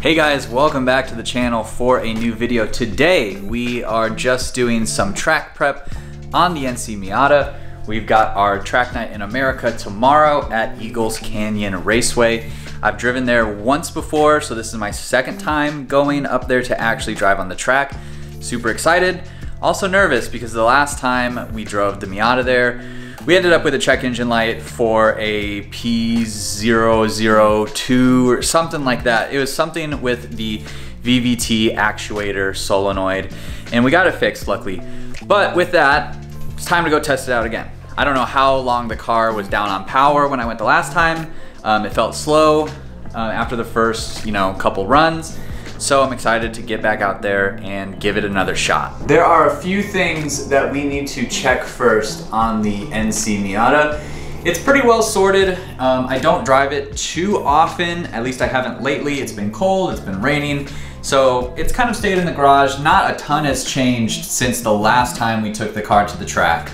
Hey guys, welcome back to the channel for a new video. Today we are just doing some track prep on the NC Miata. We've got our track night in America tomorrow at Eagles Canyon Raceway. I've driven there once before, so this is my second time going up there to actually drive on the track. Super excited. Also nervous because the last time we drove the Miata there, we ended up with a check engine light for a P002 or something like that. It was something with the VVT actuator solenoid and we got it fixed luckily. But with that, it's time to go test it out again. I don't know how long the car was down on power when I went the last time. Um, it felt slow uh, after the first, you know, couple runs. So I'm excited to get back out there and give it another shot. There are a few things that we need to check first on the NC Miata. It's pretty well sorted. Um, I don't drive it too often, at least I haven't lately. It's been cold, it's been raining. So it's kind of stayed in the garage. Not a ton has changed since the last time we took the car to the track.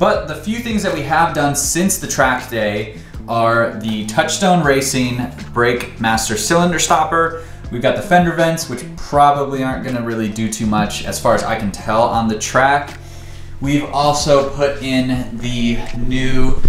But the few things that we have done since the track day are the Touchstone Racing Brake Master Cylinder Stopper, We've got the fender vents, which probably aren't gonna really do too much as far as I can tell on the track. We've also put in the new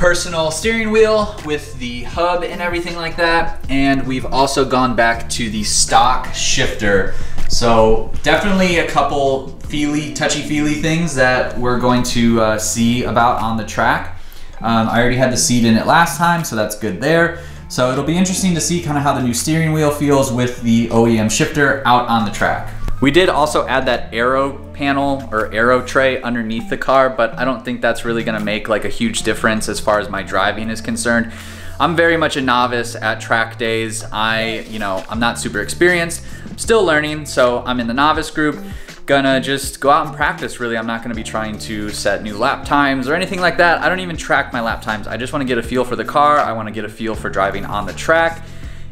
personal steering wheel with the hub and everything like that. And we've also gone back to the stock shifter. So definitely a couple feely, touchy-feely things that we're going to uh, see about on the track. Um, I already had the seat in it last time, so that's good there. So it'll be interesting to see kind of how the new steering wheel feels with the OEM shifter out on the track. We did also add that aero panel or aero tray underneath the car, but I don't think that's really gonna make like a huge difference as far as my driving is concerned. I'm very much a novice at track days. I, you know, I'm not super experienced, still learning, so I'm in the novice group gonna just go out and practice really. I'm not gonna be trying to set new lap times or anything like that. I don't even track my lap times. I just wanna get a feel for the car. I wanna get a feel for driving on the track.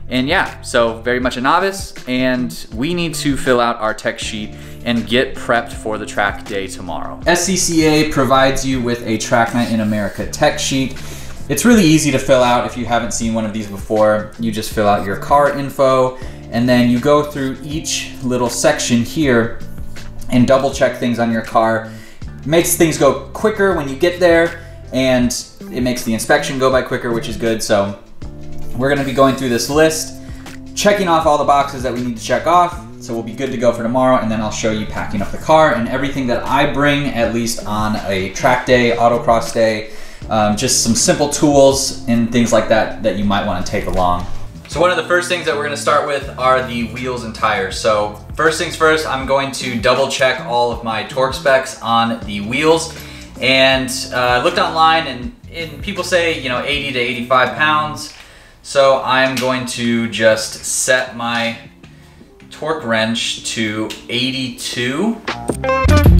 And yeah, so very much a novice and we need to fill out our tech sheet and get prepped for the track day tomorrow. SCCA provides you with a Track Night in America tech sheet. It's really easy to fill out if you haven't seen one of these before. You just fill out your car info and then you go through each little section here and double check things on your car. Makes things go quicker when you get there and it makes the inspection go by quicker, which is good. So we're gonna be going through this list, checking off all the boxes that we need to check off. So we'll be good to go for tomorrow and then I'll show you packing up the car and everything that I bring at least on a track day, autocross day, um, just some simple tools and things like that that you might wanna take along. So one of the first things that we're gonna start with are the wheels and tires. So first things first, I'm going to double check all of my torque specs on the wheels. And uh, looked online and, and people say, you know, 80 to 85 pounds. So I'm going to just set my torque wrench to 82.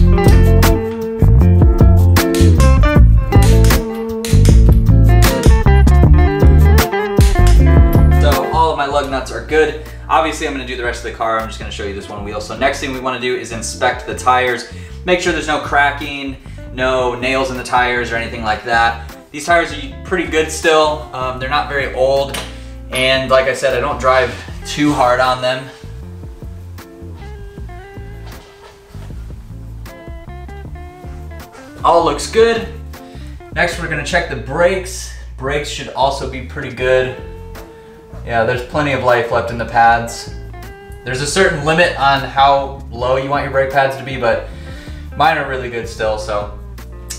Nuts are good. Obviously, I'm gonna do the rest of the car. I'm just gonna show you this one wheel. So next thing we wanna do is inspect the tires. Make sure there's no cracking, no nails in the tires or anything like that. These tires are pretty good still. Um, they're not very old. And like I said, I don't drive too hard on them. All looks good. Next, we're gonna check the brakes. Brakes should also be pretty good. Yeah, there's plenty of life left in the pads. There's a certain limit on how low you want your brake pads to be, but mine are really good still, so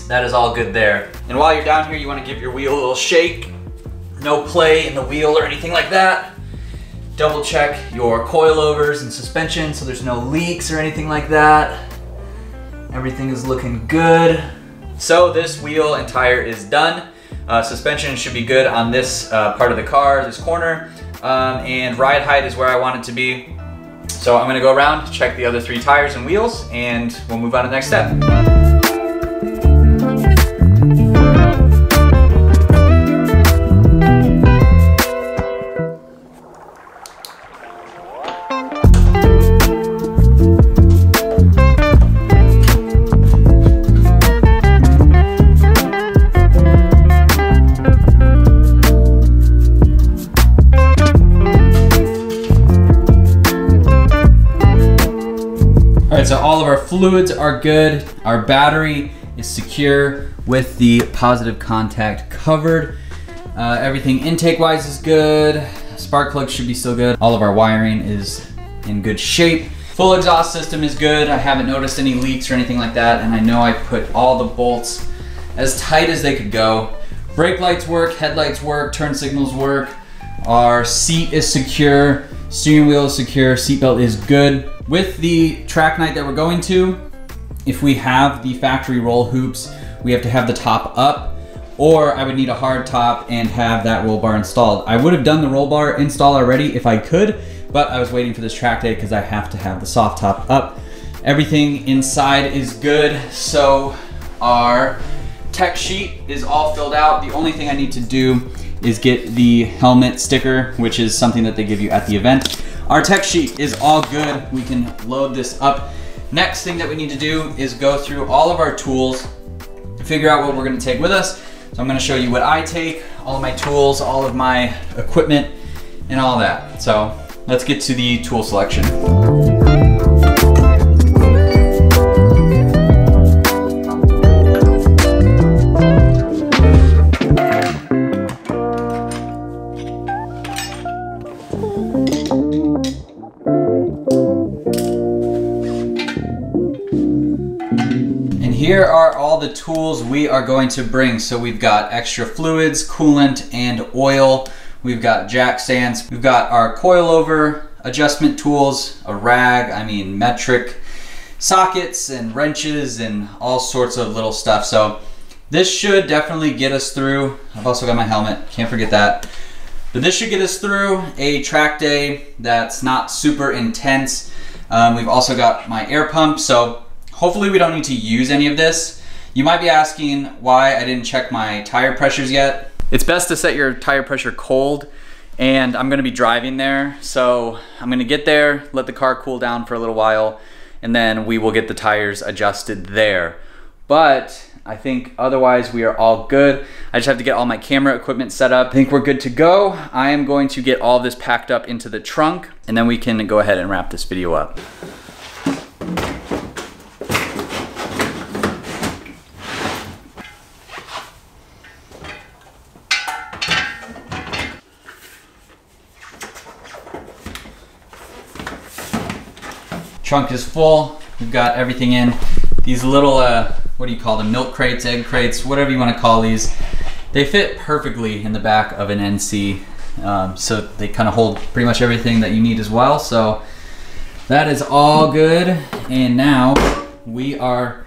that is all good there. And while you're down here, you wanna give your wheel a little shake. No play in the wheel or anything like that. Double check your coilovers and suspension so there's no leaks or anything like that. Everything is looking good. So this wheel and tire is done. Uh, suspension should be good on this uh, part of the car, this corner, um, and ride height is where I want it to be. So I'm gonna go around, check the other three tires and wheels, and we'll move on to the next step. Fluids are good. Our battery is secure with the positive contact covered. Uh, everything intake wise is good. Spark plug should be still good. All of our wiring is in good shape. Full exhaust system is good. I haven't noticed any leaks or anything like that. And I know I put all the bolts as tight as they could go. Brake lights work, headlights work, turn signals work. Our seat is secure, steering wheel is secure, seatbelt is good. With the track night that we're going to, if we have the factory roll hoops, we have to have the top up or I would need a hard top and have that roll bar installed. I would have done the roll bar install already if I could, but I was waiting for this track day because I have to have the soft top up. Everything inside is good, so our tech sheet is all filled out. The only thing I need to do is get the helmet sticker, which is something that they give you at the event. Our tech sheet is all good. We can load this up. Next thing that we need to do is go through all of our tools, figure out what we're gonna take with us. So I'm gonna show you what I take, all of my tools, all of my equipment, and all that. So let's get to the tool selection. Here are all the tools we are going to bring. So we've got extra fluids, coolant, and oil. We've got jack stands. We've got our coilover adjustment tools, a rag, I mean metric, sockets and wrenches and all sorts of little stuff. So this should definitely get us through. I've also got my helmet, can't forget that. But this should get us through a track day that's not super intense. Um, we've also got my air pump, so Hopefully we don't need to use any of this. You might be asking why I didn't check my tire pressures yet. It's best to set your tire pressure cold and I'm gonna be driving there. So I'm gonna get there, let the car cool down for a little while, and then we will get the tires adjusted there. But I think otherwise we are all good. I just have to get all my camera equipment set up. I think we're good to go. I am going to get all this packed up into the trunk and then we can go ahead and wrap this video up. Trunk is full. We've got everything in. These little, uh, what do you call them? Milk crates, egg crates, whatever you want to call these. They fit perfectly in the back of an NC. Um, so they kind of hold pretty much everything that you need as well. So that is all good. And now we are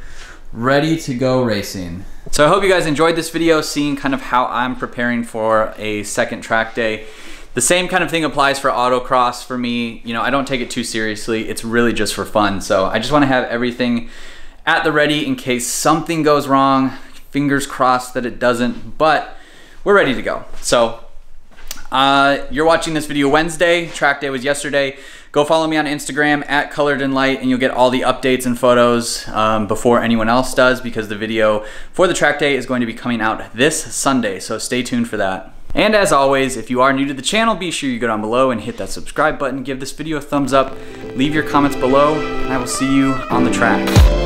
ready to go racing. So I hope you guys enjoyed this video, seeing kind of how I'm preparing for a second track day. The same kind of thing applies for autocross for me. You know, I don't take it too seriously. It's really just for fun. So I just want to have everything at the ready in case something goes wrong. Fingers crossed that it doesn't, but we're ready to go. So uh, you're watching this video Wednesday. Track day was yesterday. Go follow me on Instagram at Colored in Light and you'll get all the updates and photos um, before anyone else does because the video for the track day is going to be coming out this Sunday. So stay tuned for that. And as always, if you are new to the channel, be sure you go down below and hit that subscribe button, give this video a thumbs up, leave your comments below, and I will see you on the track.